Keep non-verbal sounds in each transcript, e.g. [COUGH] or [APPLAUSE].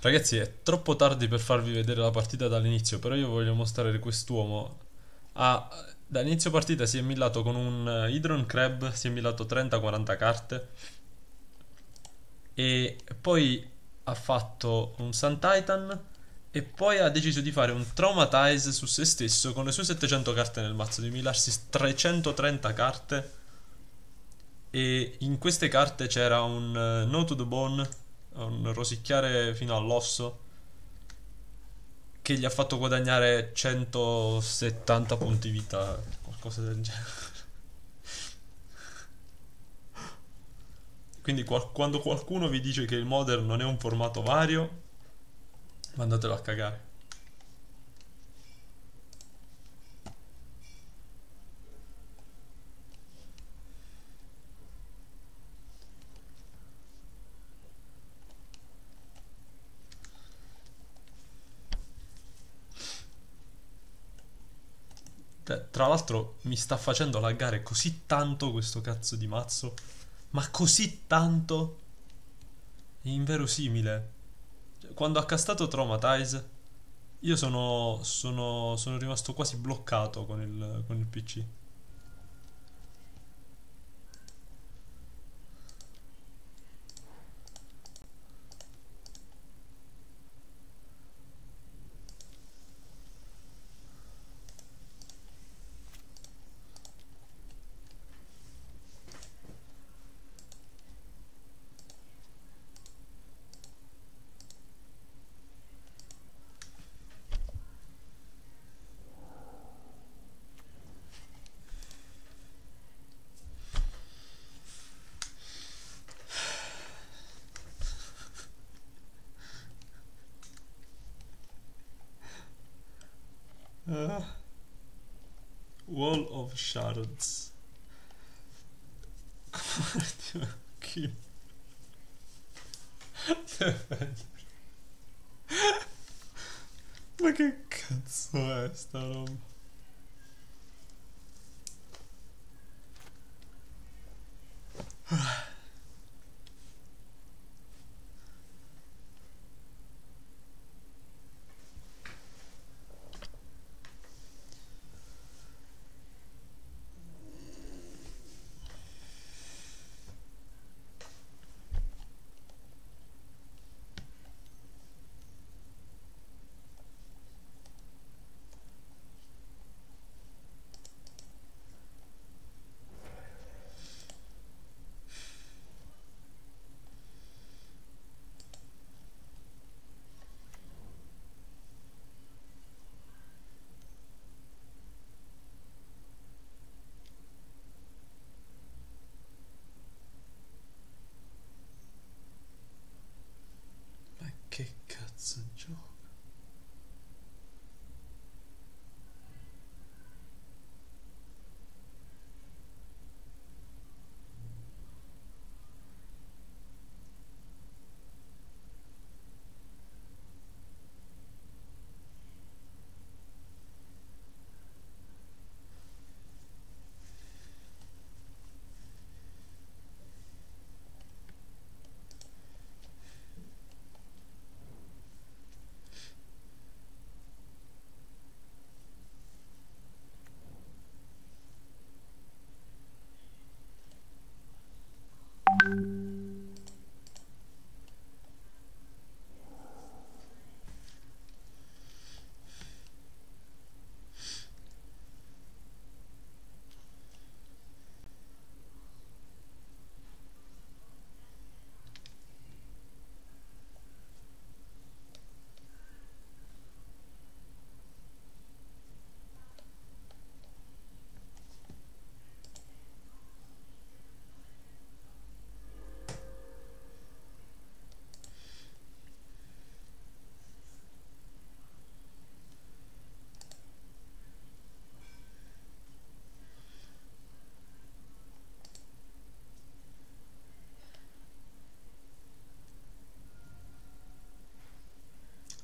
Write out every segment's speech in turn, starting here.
Ragazzi, è troppo tardi per farvi vedere la partita dall'inizio, però io voglio mostrare quest'uomo. Ah, dall'inizio partita si è millato con un eh, Hydron Crab, si è millato 30-40 carte. E poi ha fatto un Sun Titan. E poi ha deciso di fare un Traumatize su se stesso con le sue 700 carte nel mazzo, di millarsi 330 carte. E in queste carte c'era un eh, No to the Bone un rosicchiare fino all'osso che gli ha fatto guadagnare 170 punti vita, qualcosa del genere. [LAUGHS] Quindi qual- quando qualcuno vi dice che il modern non è un formato vario, mandatelo a cagare. Tra l'altro mi sta facendo laggare così tanto questo cazzo di mazzo. Ma così tanto? È inverosimile. Quando ha castato Traumatize, io sono, sono, sono rimasto quasi bloccato con il, con il PC. Uh, wall of Shards. Chi? Ma che cazzo è sta roba? Ma che cazzo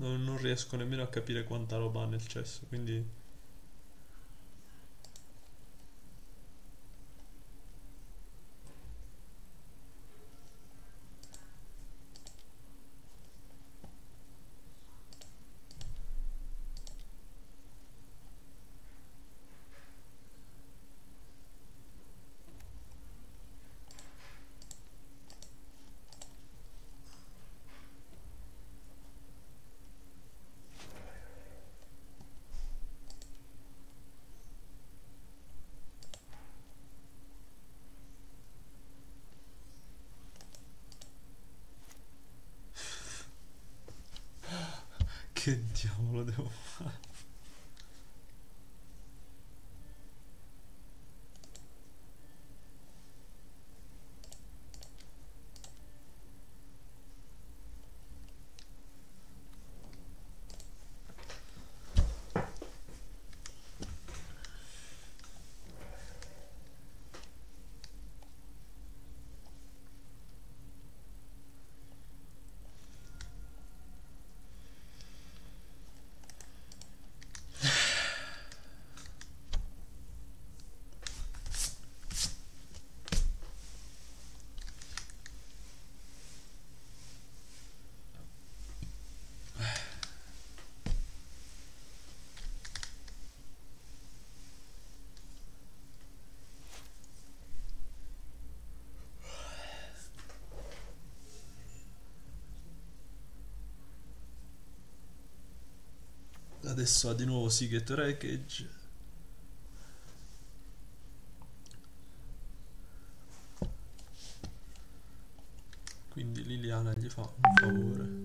Non, riesco nemmeno a capire quanta roba ha nel cesso, quindi... Che diavolo devo fare? Adesso ha di nuovo Siget Wreckage. Quindi Liliana gli fa un favore.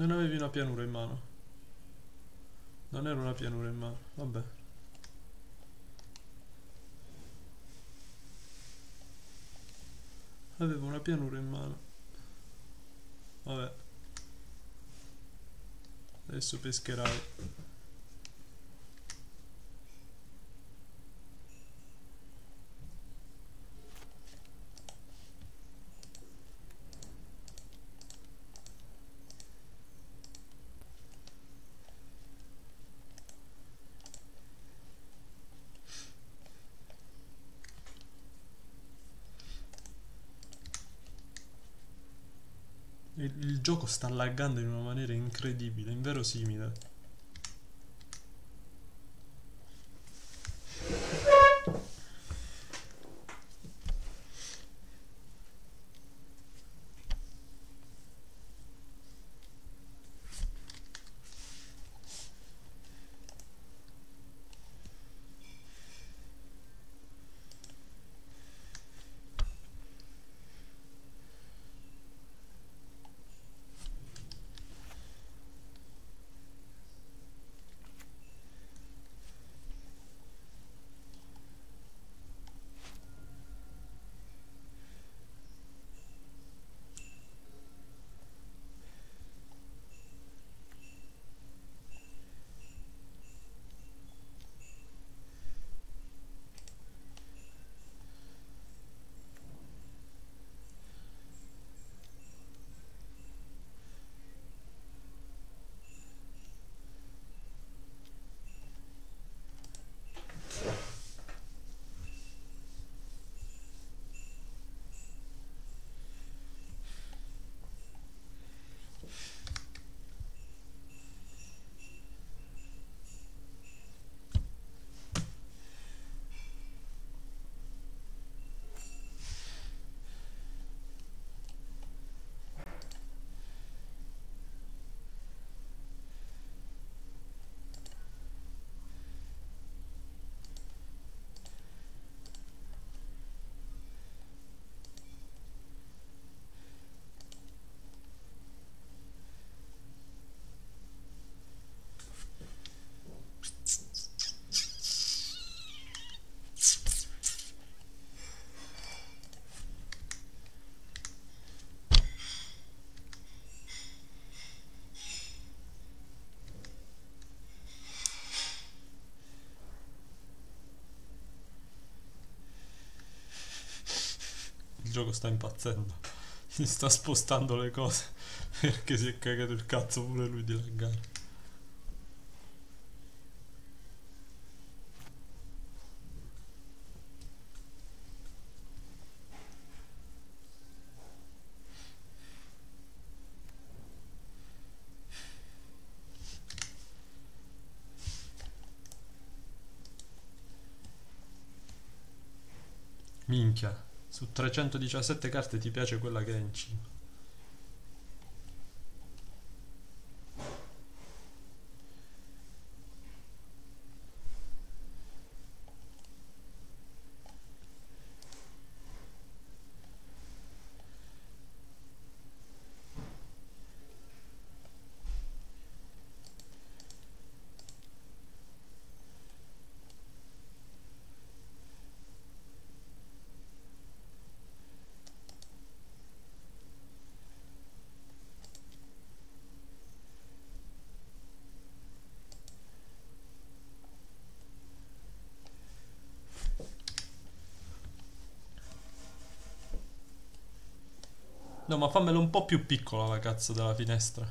Non avevi una pianura in mano. Non era una pianura in mano. Vabbè. Avevo una pianura in mano. Vabbè. Adesso pescherai. Il, gioco sta laggando in una maniera incredibile, inverosimile. Gioco sta impazzendo. [LAUGHS] Si sta spostando le cose [LAUGHS] perché si è cagato il cazzo pure lui di laggare. Minchia, su 317 carte ti piace quella che è in cima. No, ma fammelo un po' più piccola la cazzo della finestra.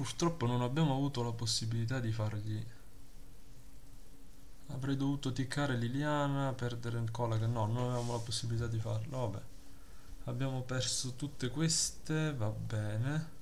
Purtroppo non abbiamo avuto la possibilità di fargli... Avrei dovuto ticcare Liliana, perdere il Colagan. No, non avevamo la possibilità di farlo. Vabbè. Abbiamo perso tutte queste, va bene.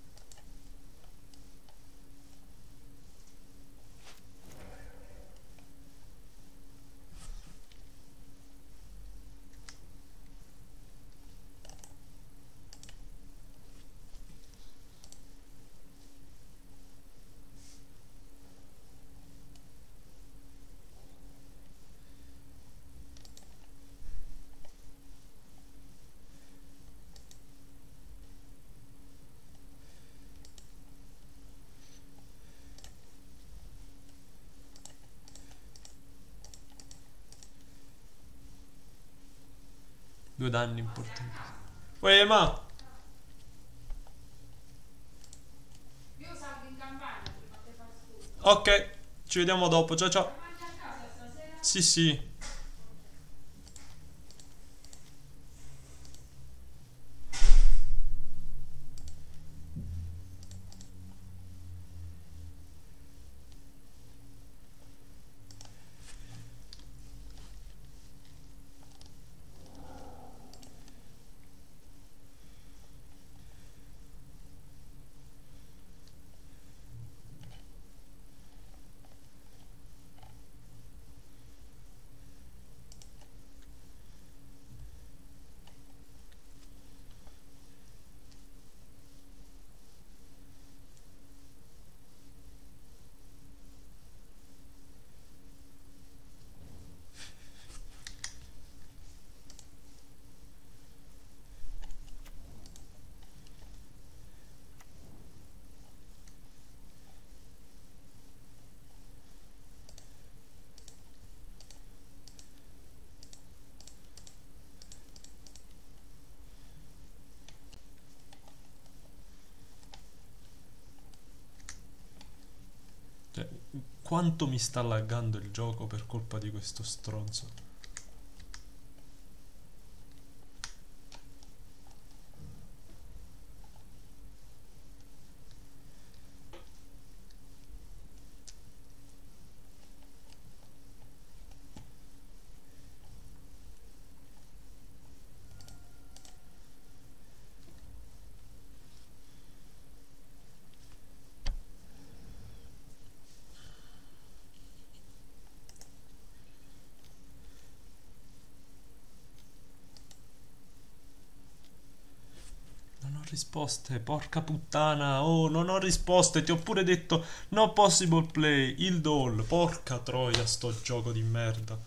Due danni importanti. Uè, ma... Ok, ci vediamo dopo. Ciao ciao. Sì, sì. Quanto mi sta laggando il gioco per colpa di questo stronzo? Risposte, porca puttana. Oh, non ho risposte. Ti ho pure detto no possible play. Il doll. Porca troia, sto gioco di merda.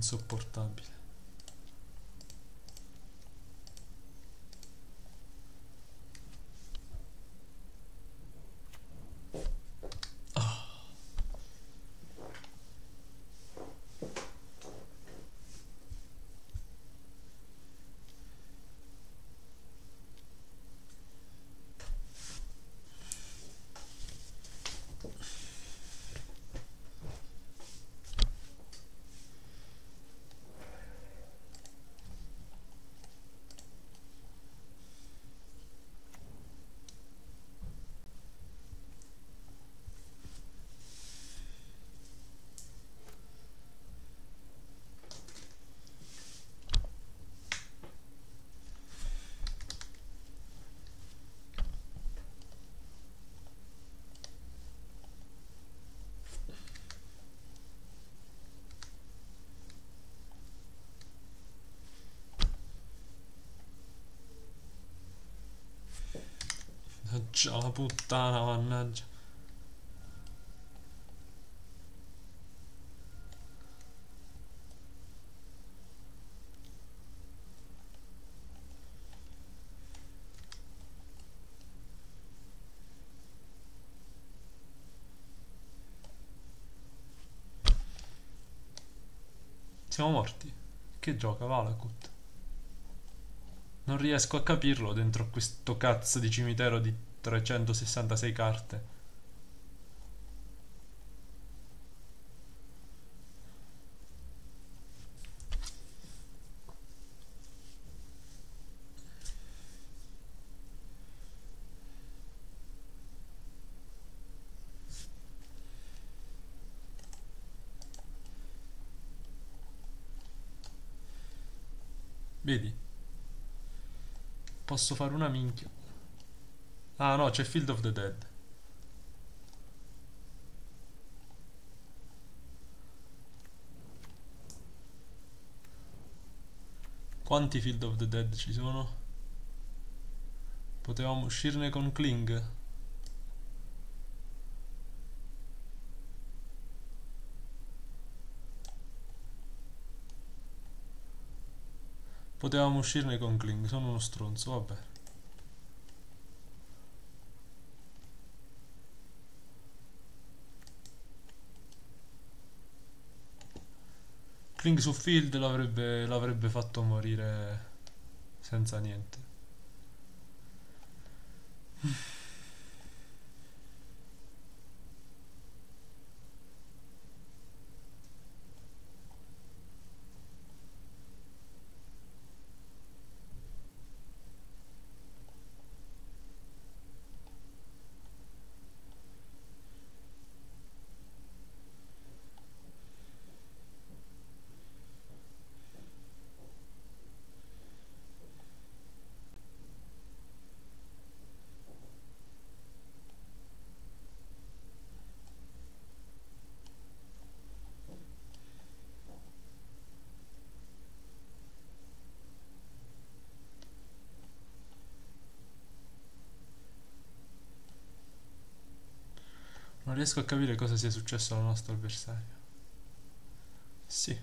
Insopportabile. Mannaggia la puttana, mannaggia. Siamo morti. Che gioca Valakut? Non riesco a capirlo dentro questo cazzo di cimitero di 366 carte. Vedi? Posso fare una minchia. Ah no, c'è Field of the Dead. Quanti Field of the Dead ci sono? Potevamo uscirne con Kling? Potevamo uscirne con Kling, sono uno stronzo, vabbè. Kling su Field l'avrebbe, l'avrebbe fatto morire senza niente. Non riesco a capire cosa sia successo al nostro avversario. Sì.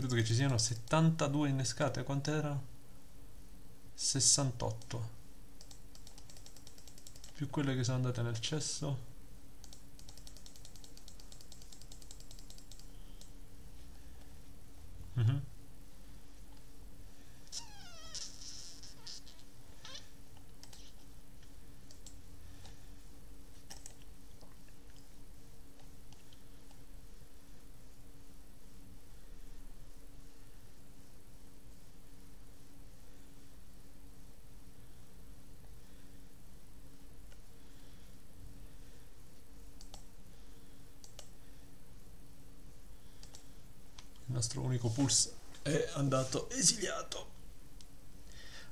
Credo che ci siano 72 innescate. Quant'era? 68. Più quelle che sono andate nel cesso. Mhm. Il nostro unico pulse è andato esiliato.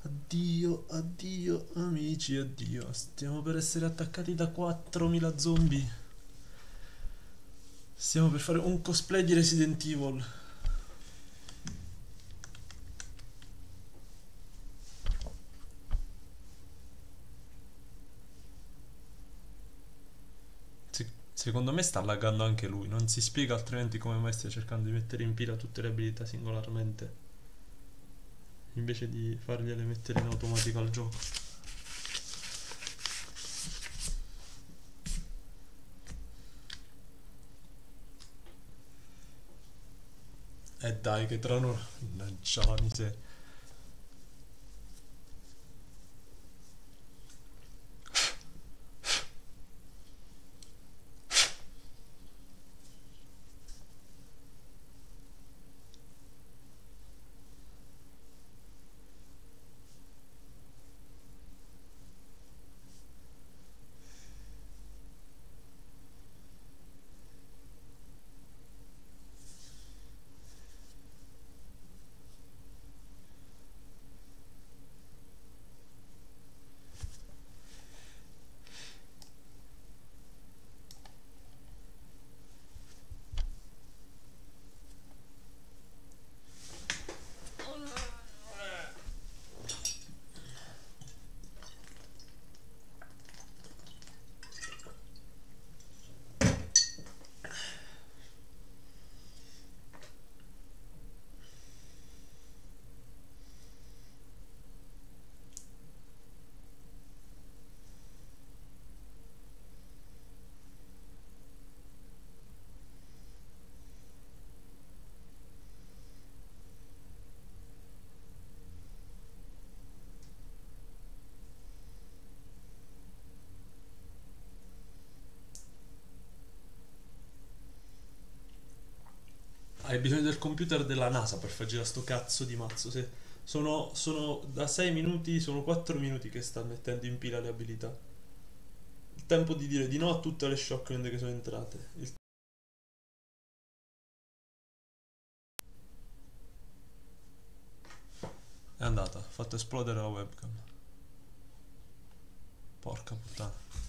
Addio, addio, amici, addio. Stiamo per essere attaccati da 4000 zombie. Stiamo per fare un cosplay di Resident Evil. Se- Secondo me sta laggando anche lui, non si spiega altrimenti come mai stia cercando di mettere in pila tutte le abilità singolarmente invece di fargliele mettere in automatico al gioco. E dai che tra un'ora... Mannaggia la miseria. Hai bisogno del computer della NASA per far girare sto cazzo di mazzo. Se sono, sono da 6 minuti, sono 4 minuti che sta mettendo in pila le abilità. Il tempo di dire di no a tutte le shotgun che sono entrate. Il- È andata, ha fatto esplodere la webcam. Porca puttana.